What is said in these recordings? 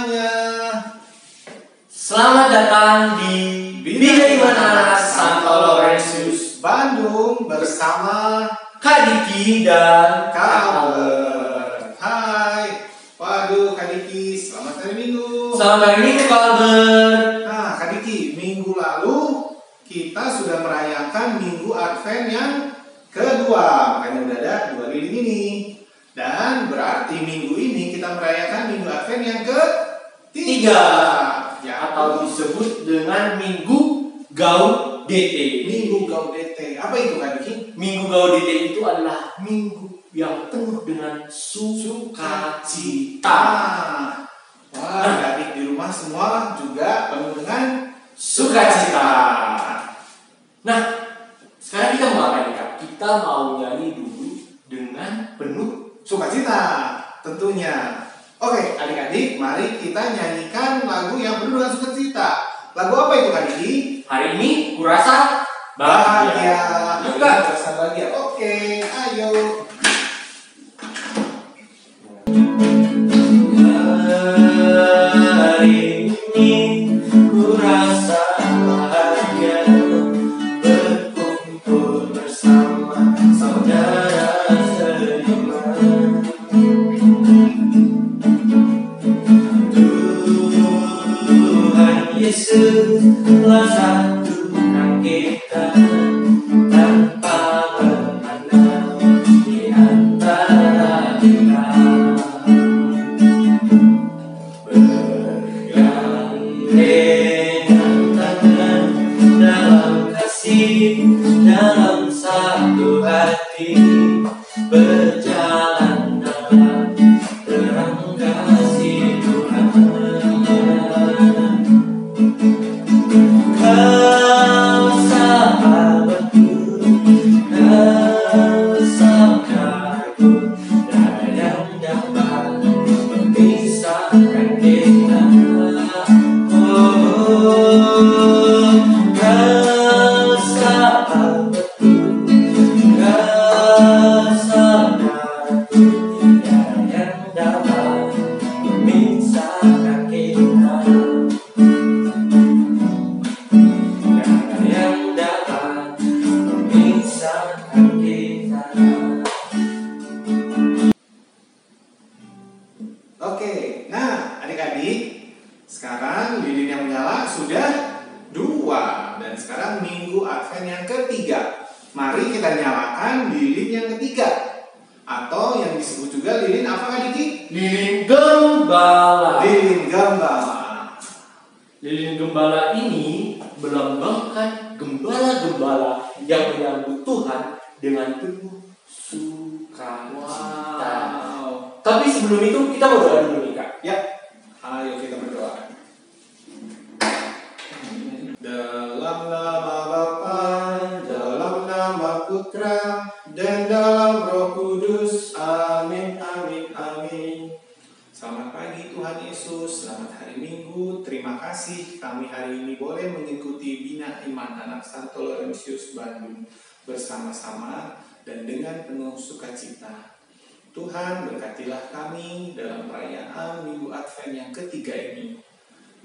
semuanya. Selamat datang di Bida Mana Santo Laurentius Bandung bersama Kak Diki dan Kak Albert. Hai, waduh Kak Diki, selamat hari Minggu. Selamat hari Minggu Kak Albert Nah, Kak Diki, minggu lalu kita sudah merayakan Minggu Advent yang kedua, makanya udah ada dua lilin ini. Dan berarti minggu ini kita merayakan Minggu Advent yang ketiga. Tiga. Ya, Atau disebut dengan Minggu Gaudete Minggu Gaudete. Apa itu Kak Diki? Minggu Gaudete itu adalah minggu yang penuh dengan sukacita Ah, wah, adik di rumah semua juga penuh dengan Sukacita Nah, sekarang kita mau apa nih Kak? Kita mau nyanyi dulu dengan penuh sukacita tentunya. Oke, adik-adik, mari kita nyanyikan lagu yang penuh dengan sukacita. Lagu apa itu Kak Diki? Hari ini kurasa bahagia. Yuk, Kak. Rasa bahagia. Oke, ayo. Hari ini kurasa bahagia berkumpul bersama juga lilin apa Kak Diki? Lilin gembala. Lilin gembala. Lilin gembala ini melambangkan gembala-gembala yang menyambut Tuhan dengan penuh sukacita. Wow. Tapi sebelum itu kita mau doa dulu nih kak. Ya, ayo kita kasih kami hari ini boleh mengikuti Bina Iman Anak Santo Laurentius Bandung bersama-sama dan dengan penuh sukacita. Tuhan berkatilah kami dalam perayaan Minggu Advent yang ketiga ini.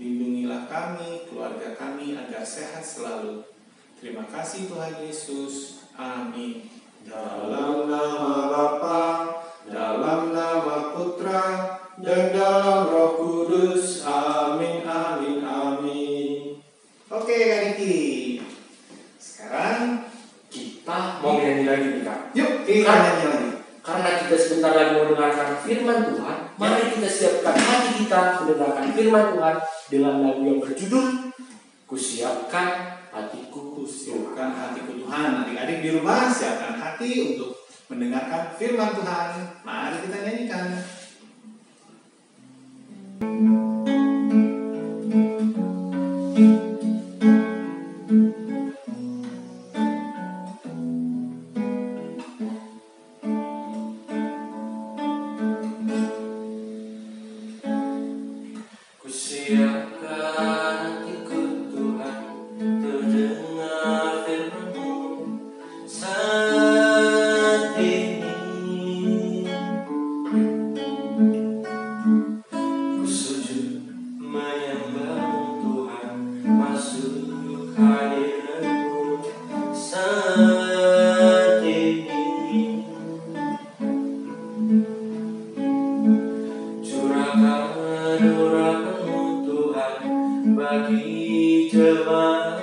Lindungilah kami, keluarga kami agar sehat selalu. Terima kasih Tuhan Yesus. Amin. Dalam nama Bapa, dalam nama Putra, dan dalam Roh Kudus. Amin. Oke, Kak Diki. Sekarang Kita mau nyanyi lagi nih kak. yuk kita Kak. nyanyi lagi. Karena kita sebentar lagi mau mendengarkan firman Tuhan, mari kita siapkan hati kita mendengarkan firman Tuhan dengan lagu yang berjudul Kusiapkan hatiku Siapkan hatiku Tuhan. Adik-adik di rumah siapkan hati untuk mendengarkan firman Tuhan. Mari kita nyanyikan. Kusiapkan till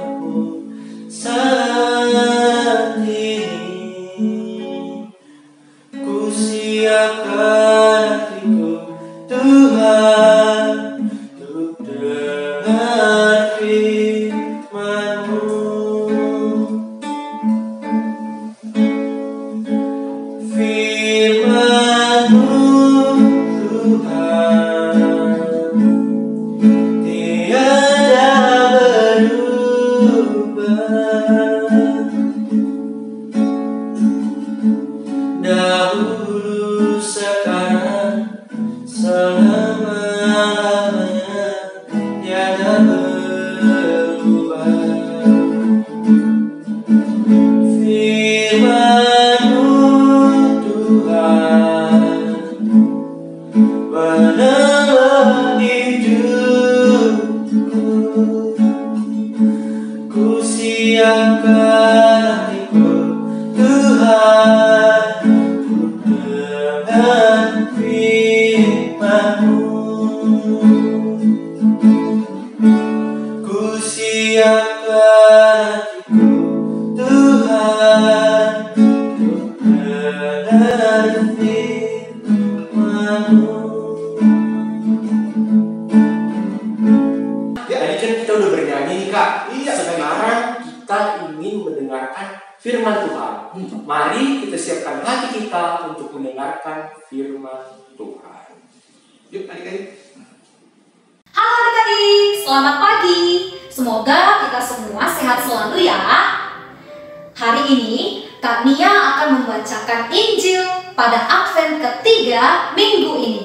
Mari kita siapkan hati kita untuk mendengarkan firman Tuhan. Yuk adik-adik Halo adik-adik, selamat pagi. Semoga kita semua sehat selalu ya. Hari ini Kak Nia akan membacakan Injil pada Advent ketiga minggu ini.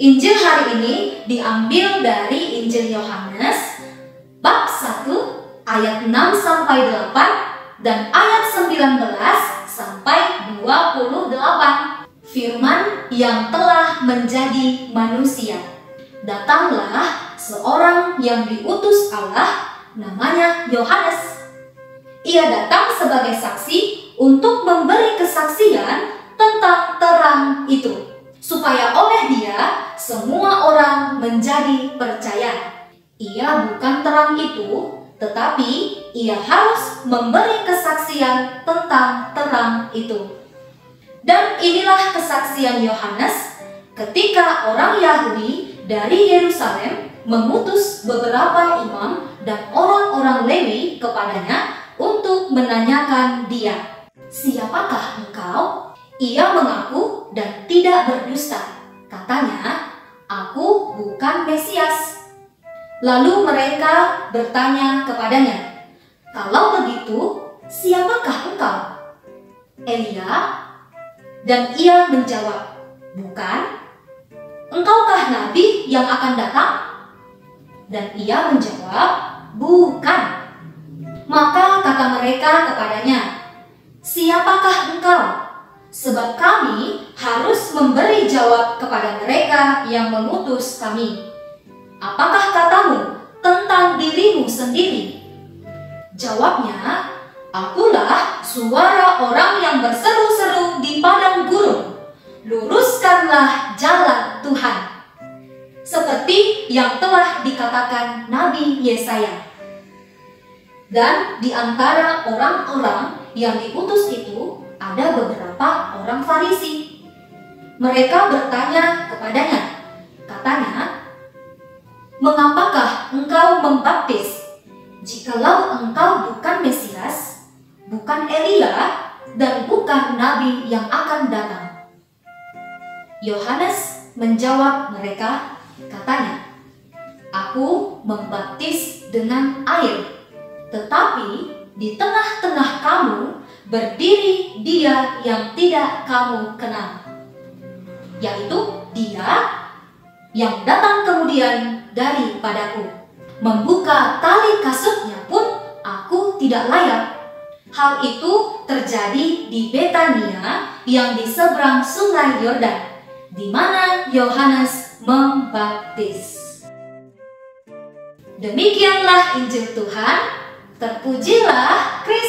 Injil hari ini diambil dari Injil Yohanes bab 1 ayat 6 sampai 8 dan ayat 19 sampai 28. Firman yang telah menjadi manusia. Datanglah seorang yang diutus Allah namanya Yohanes. Ia datang sebagai saksi untuk memberi kesaksian tentang terang itu supaya oleh dia semua orang menjadi percaya. Ia bukan terang itu, tetapi ia harus memberi kesaksian tentang terang itu. Dan inilah kesaksian Yohanes ketika orang Yahudi dari Yerusalem mengutus beberapa imam dan orang-orang Lewi kepadanya untuk menanyakan dia, "Siapakah engkau?" Ia mengaku dan tidak berdusta. Katanya, "Aku bukan Mesias." Lalu mereka bertanya kepadanya, "Kalau begitu, siapakah engkau?" Elia dan ia menjawab, "Bukan. Engkaukah nabi yang akan datang?" Dan ia menjawab, "Bukan." Maka kata mereka kepadanya, "Siapakah engkau?" Sebab kami harus memberi jawab kepada mereka yang mengutus kami. Apakah katamu tentang dirimu sendiri? Jawabnya, Akulah suara orang yang berseru-seru di padang gurun. Luruskanlah jalan Tuhan. Seperti yang telah dikatakan Nabi Yesaya. Dan di antara orang-orang yang diutus itu ada beberapa orang Farisi. Mereka bertanya kepadanya, katanya, "Mengapakah engkau membaptis jikalau engkau bukan Mesias, bukan Elia, dan bukan nabi yang akan datang?" Yohanes menjawab mereka, katanya, "Aku membaptis dengan air, tetapi di tengah-tengah kamu berdiri dia yang tidak kamu kenal, yaitu dia yang datang kemudian daripadaku. Membuka tali kasutnya pun aku tidak layak. Hal itu terjadi di Betania yang di seberang sungai Yordan, di mana Yohanes membaptis. Demikianlah Injil Tuhan. Terpujilah Kristus.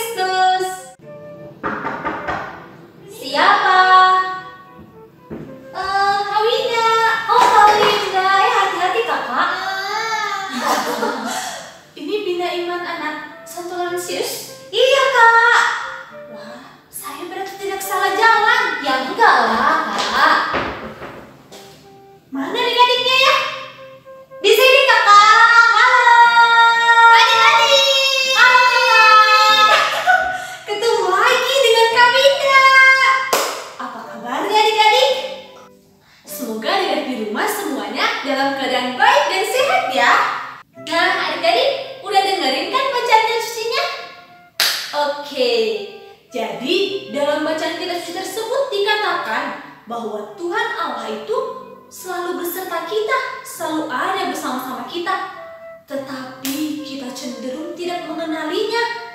Bahwa Tuhan Allah itu selalu beserta kita, selalu ada bersama-sama kita. Tetapi kita cenderung tidak mengenalinya.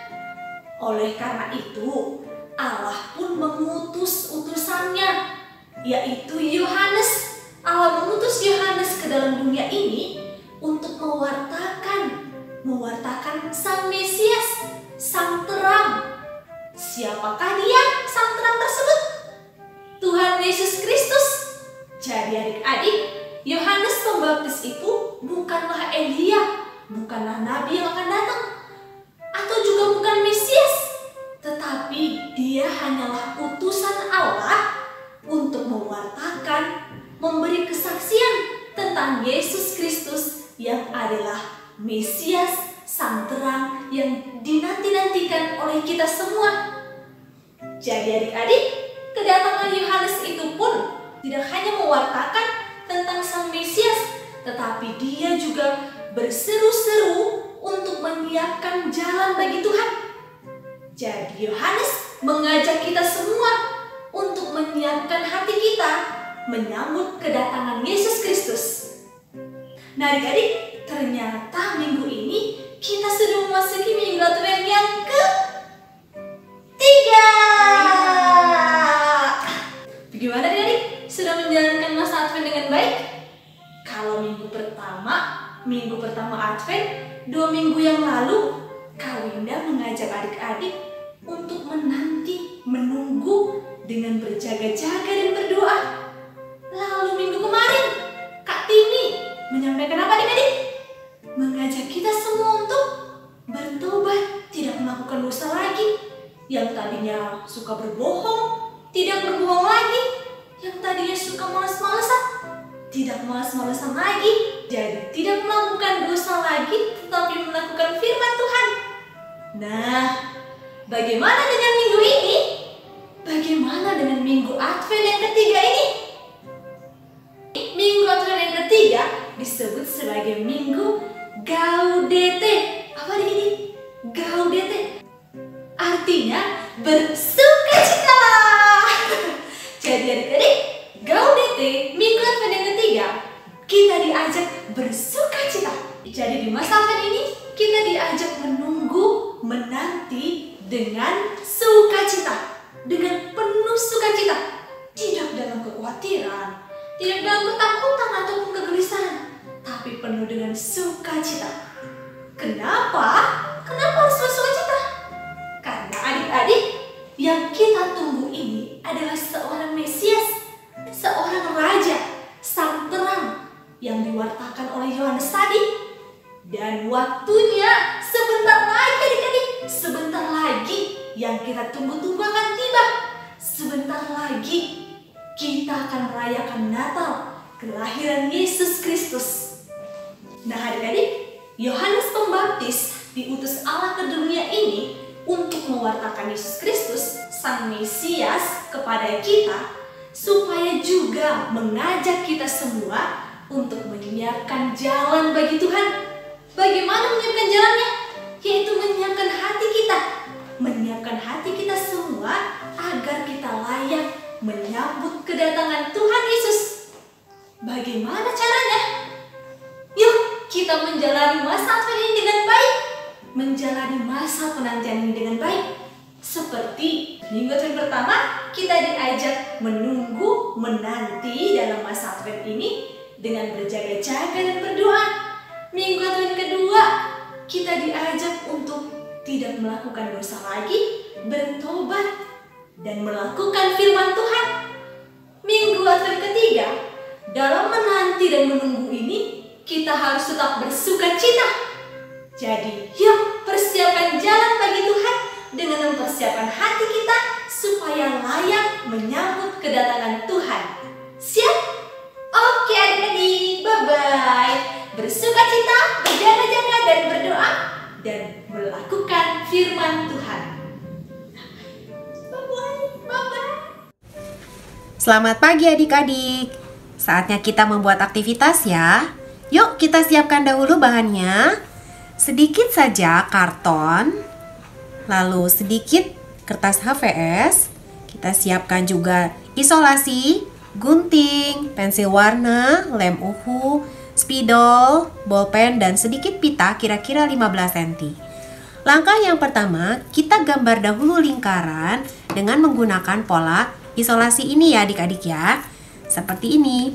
Oleh karena itu, Allah pun mengutus utusannya, yaitu Yohanes. Allah mengutus Yohanes ke dalam dunia ini untuk mewartakan, mewartakan Sang Mesias, Sang Terang. Siapakah dia, Sang Terang tersebut? Tuhan Yesus Kristus. Jadi adik-adik, Yohanes Pembaptis itu bukanlah Elia, bukanlah nabi yang akan datang, atau juga bukan Mesias, tetapi dia hanyalah utusan Allah untuk mewartakan, memberi kesaksian tentang Yesus Kristus yang adalah Mesias Sang Terang yang dinanti-nantikan oleh kita semua. Jadi adik-adik, kedatangan Yohanes itu pun tidak hanya mewartakan tentang Sang Mesias, tetapi dia juga berseru-seru untuk menyiapkan jalan bagi Tuhan. Jadi Yohanes mengajak kita semua untuk menyiapkan hati kita menyambut kedatangan Yesus Kristus. Nah adik-adik, ternyata minggu ini kita sudah memasuki minggu Advent yang ke tiga. Minggu pertama Advent, dua minggu yang lalu, Advent yang ketiga ini? Minggu Advent yang ketiga disebut sebagai minggu Gaudete. Apa ini? Gaudete. Artinya bersuka Dan waktunya sebentar lagi adik-adik, sebentar lagi yang kita tunggu-tunggu akan tiba. Sebentar lagi kita akan merayakan Natal, kelahiran Yesus Kristus. Nah adik-adik, Yohanes Pembaptis diutus Allah ke dunia ini untuk mewartakan Yesus Kristus, Sang Mesias, kepada kita, supaya juga mengajak kita semua untuk menyiapkan jalan bagi Tuhan. Bagaimana menyiapkan jalannya? Yaitu menyiapkan hati kita, menyiapkan hati kita semua agar kita layak menyambut kedatangan Tuhan Yesus. Bagaimana caranya? Yuk, kita menjalani masa Advent ini dengan baik. Menjalani masa penantian ini dengan baik. Seperti minggu Advent pertama, kita diajak menunggu, menanti dalam masa Advent ini dengan berjaga-jaga dan berdoa. Minggu Advent kedua, kita diajak untuk tidak melakukan dosa lagi, bertobat, dan melakukan firman Tuhan. Minggu Advent ketiga, dalam menanti dan menunggu ini, kita harus tetap bersuka cita. Jadi, yuk mempersiapkan jalan bagi Tuhan dengan mempersiapkan hati kita supaya layak menyambut kedatangan Tuhan. Siap? Oke adik-adik, bye-bye. Bersuka cita, berjaga-jaga dan berdoa dan melakukan firman Tuhan. Selamat pagi adik-adik. Saatnya kita membuat aktivitas ya. Yuk kita siapkan dahulu bahannya. Sedikit saja karton, lalu sedikit kertas HVS. Kita siapkan juga isolasi, gunting, pensil warna, lem uhu, spidol, bolpen, dan sedikit pita kira-kira 15 cm. Langkah yang pertama, kita gambar dahulu lingkaran dengan menggunakan pola isolasi ini ya adik-adik ya. Seperti ini.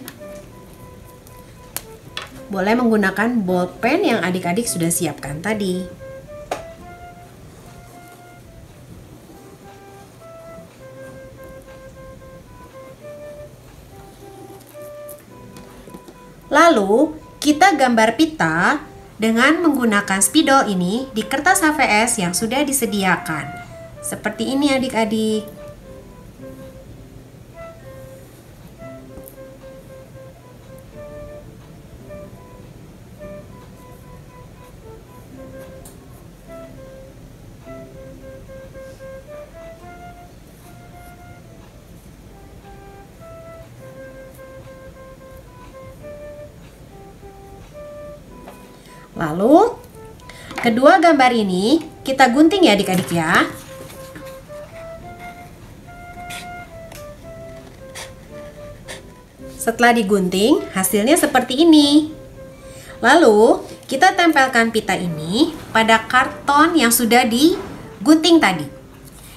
Boleh menggunakan bolpen yang adik-adik sudah siapkan tadi. Lalu, kita gambar pita dengan menggunakan spidol ini di kertas HVS yang sudah disediakan. Seperti ini adik-adik. Kedua gambar ini kita gunting ya adik-adik ya. Setelah digunting, hasilnya seperti ini. Lalu, kita tempelkan pita ini pada karton yang sudah digunting tadi.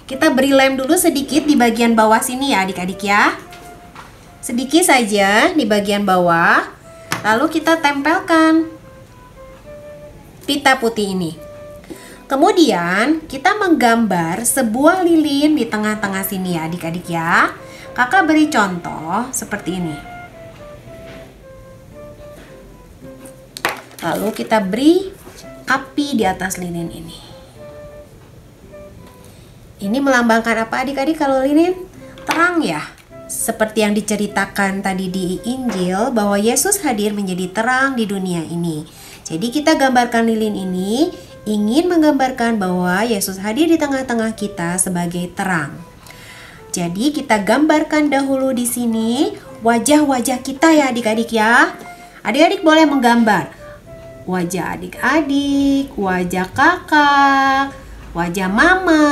Kita beri lem dulu sedikit di bagian bawah sini ya adik-adik ya. Sedikit saja di bagian bawah. Lalu kita tempelkan pita putih ini. Kemudian kita menggambar sebuah lilin di tengah-tengah sini ya adik-adik ya. Kakak beri contoh seperti ini. Lalu kita beri api di atas lilin ini. Ini melambangkan apa adik-adik kalau lilin? Terang ya. Seperti yang diceritakan tadi di Injil bahwa Yesus hadir menjadi terang di dunia ini. Jadi kita gambarkan lilin ini ingin menggambarkan bahwa Yesus hadir di tengah-tengah kita sebagai terang. Jadi kita gambarkan dahulu di sini wajah-wajah kita ya adik-adik ya. Adik-adik boleh menggambar wajah adik-adik, wajah kakak, wajah mama,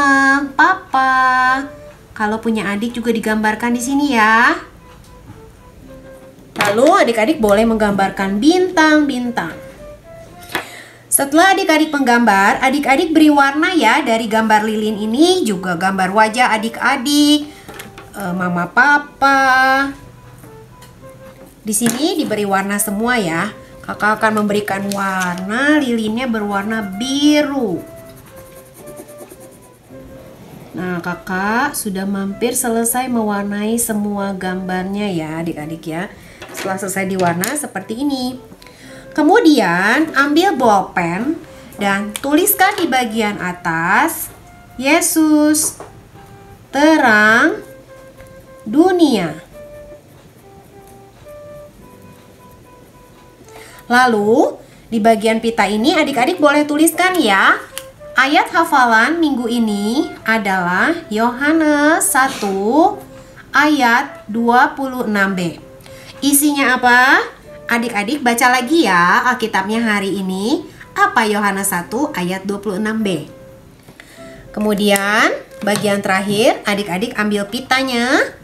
papa. Kalau punya adik juga digambarkan di sini ya. Lalu adik-adik boleh menggambarkan bintang-bintang. Setelah adik-adik menggambar, adik-adik beri warna ya dari gambar lilin ini juga gambar wajah adik-adik, eh, mama papa. Di sini diberi warna semua ya. Kakak akan memberikan warna lilinnya berwarna biru. Nah, kakak sudah mampir selesai mewarnai semua gambarnya ya adik-adik ya. Setelah selesai diwarna seperti ini. Kemudian ambil bolpen dan tuliskan di bagian atas Yesus terang dunia. Lalu di bagian pita ini adik-adik boleh tuliskan ya Ayat hafalan minggu ini adalah Yohanes 1 ayat 26b. Isinya apa? Adik-adik baca lagi ya Alkitabnya hari ini. Apa Yohanes 1 ayat 26b? Kemudian bagian terakhir adik-adik ambil pitanya.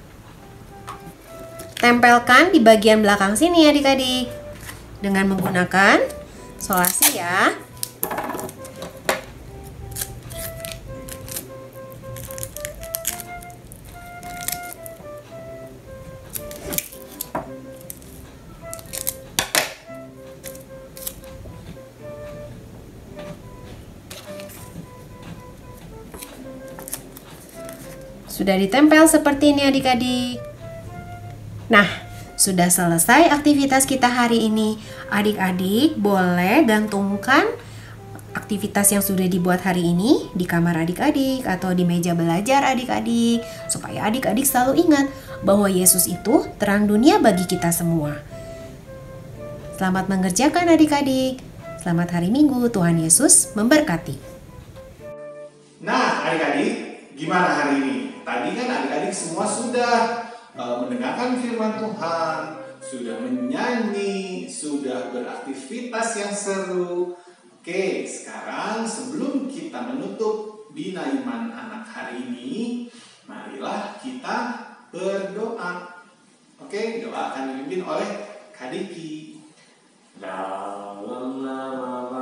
Tempelkan di bagian belakang sini adik-adik. Dengan menggunakan solasi ya. Sudah ditempel seperti ini adik-adik. Nah, sudah selesai aktivitas kita hari ini. Adik-adik boleh gantungkan aktivitas yang sudah dibuat hari ini di kamar adik-adik atau di meja belajar adik-adik, supaya adik-adik selalu ingat bahwa Yesus itu terang dunia bagi kita semua. Selamat mengerjakan adik-adik. Selamat hari Minggu, Tuhan Yesus memberkati. Nah, adik-adik, gimana hari ini? Tadi kan adik-adik semua sudah uh, mendengarkan firman Tuhan, sudah menyanyi, sudah beraktivitas yang seru. Oke, sekarang sebelum kita menutup Bina Iman Anak hari ini, marilah kita berdoa. Oke, doa akan dipimpin oleh Kadiki. Dalam nama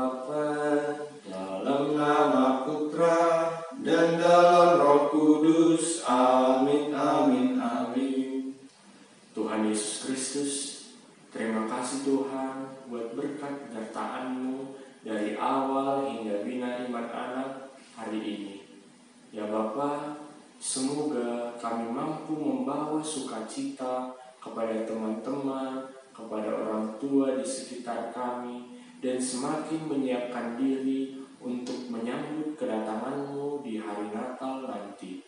sukacita kepada teman-teman, kepada orang tua di sekitar kami, dan semakin menyiapkan diri untuk menyambut kedatangan-Mu di hari Natal nanti.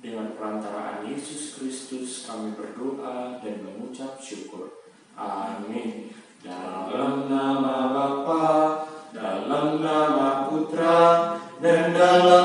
Dengan perantaraan Yesus Kristus kami berdoa dan mengucap syukur. Amin. Dalam nama Bapa, dalam nama Putra, dan dalam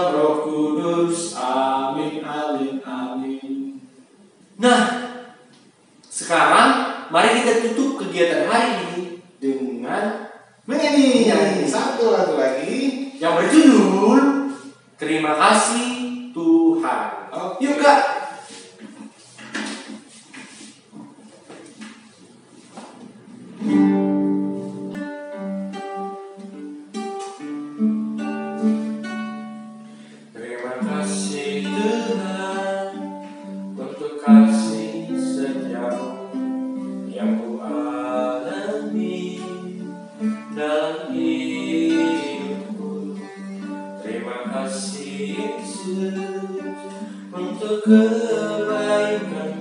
untuk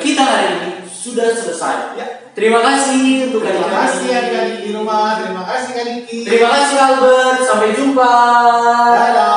kita hari ini sudah selesai. Ya. Terima kasih untuk Terima kasih adik-adik di rumah. Terima kasih Kadiki. Terima kasih Albert. Sampai jumpa. Dadah.